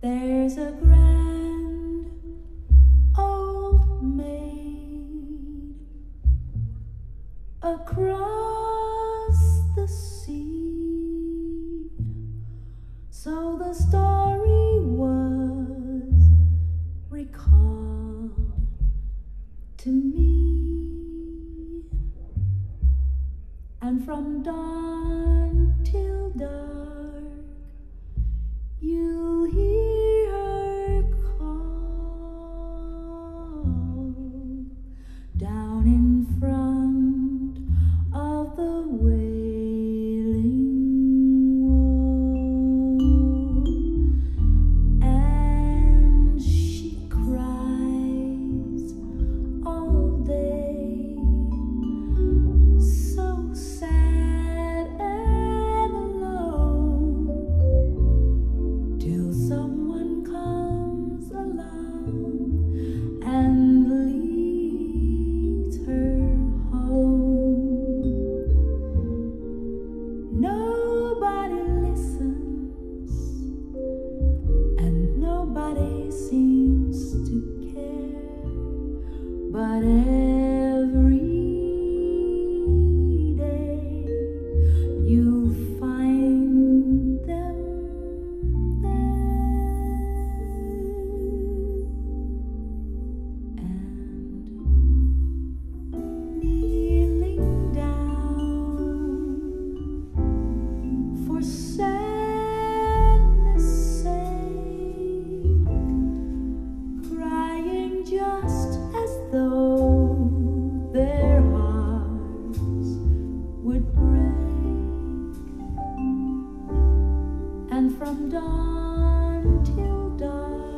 There's a grand old maid across the sea. So the story was recalled to me, and from dawn till dawn. but it until dawn.